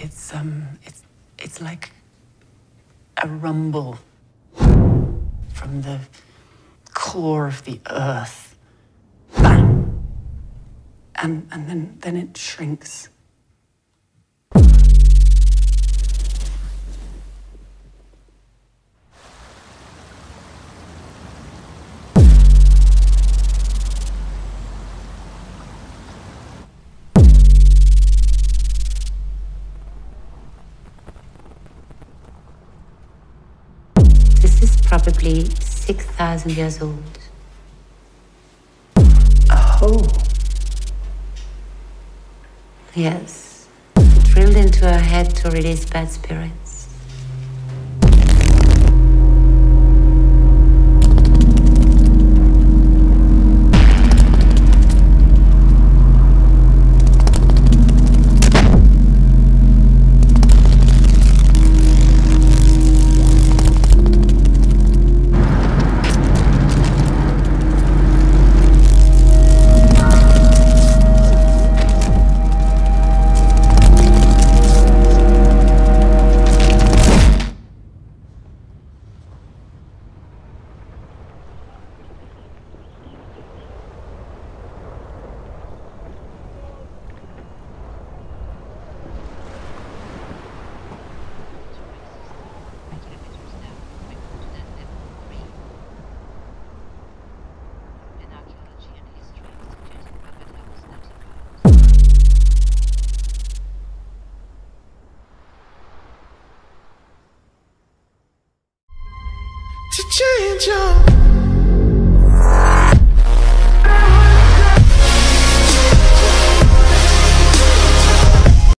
it's um, it's it's like a rumble from the core of the earth. Bang! And and then then it shrinks. This is probably 6,000 years old. Oh, Yes. Drilled into her head to release bad spirits. To change your